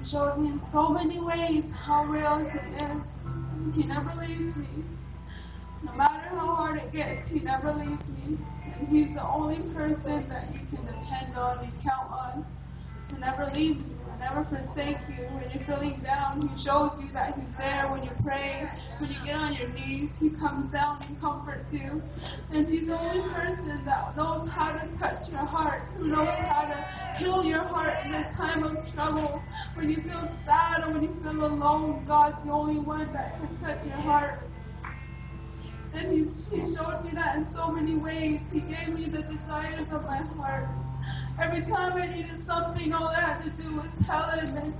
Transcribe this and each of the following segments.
He showed me in so many ways how real He is. He never leaves me. No matter how hard it gets, He never leaves me. And He's the only person that you can depend on and count on to never leave you He never forsake you. When you're feeling down, He shows you that He's there when you pray. When you get on your knees, He comes down and comforts you. And He's the only person that knows how to touch your heart, who knows how to heal your heart in a time of trouble. When you feel sad or when you feel alone, God's the only one that can touch your heart. And he's, he showed me that in so many ways. He gave me the desires of my heart. Every time I needed something, all I had to do was tell him and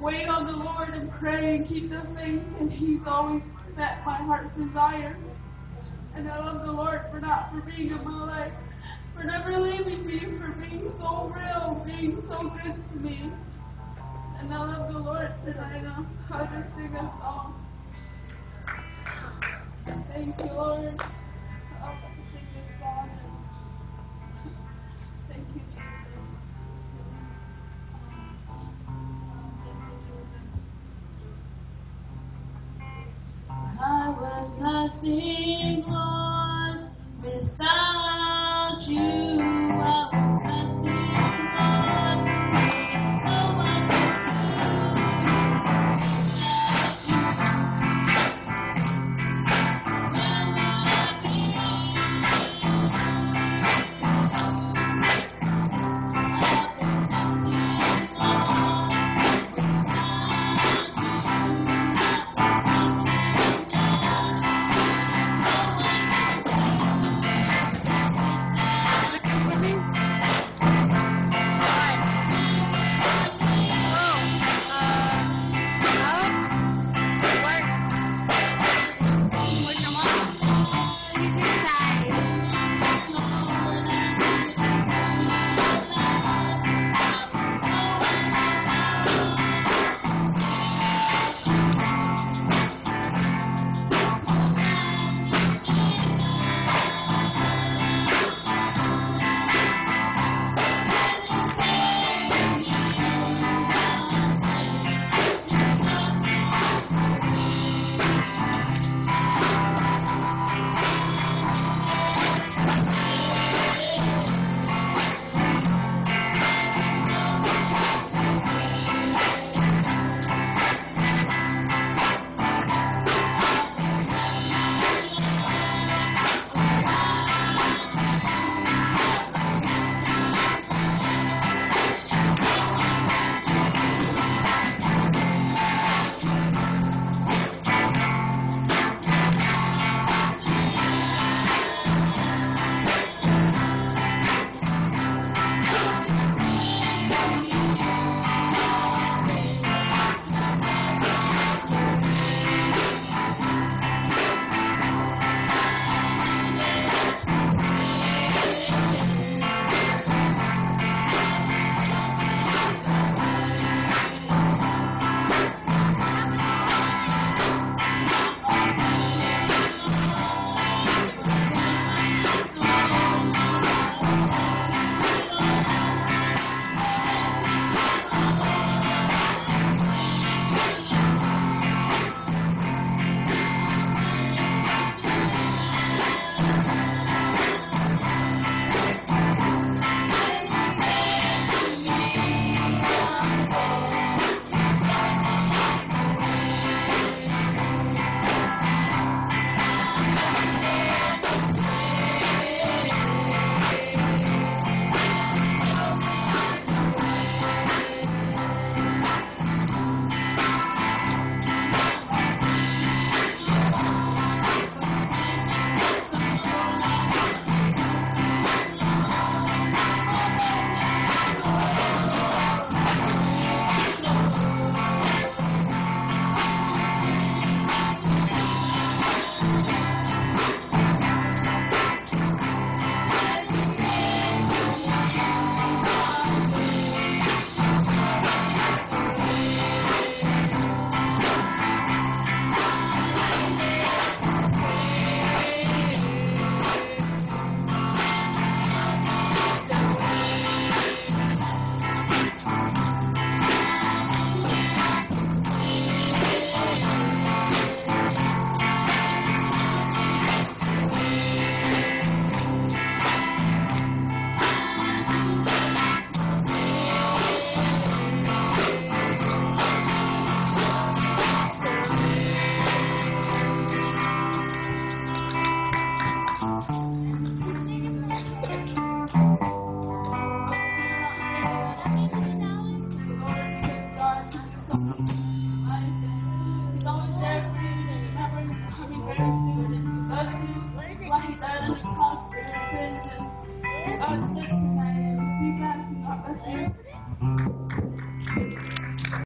wait on the Lord and pray and keep the faith. And he's always met my heart's desire. And I love the Lord for not for being in my life, for never leaving me, for being so real, being so good to me. And I love the Lord tonight. I'll just sing a song. Thank you, Lord. Was nothing, Lord.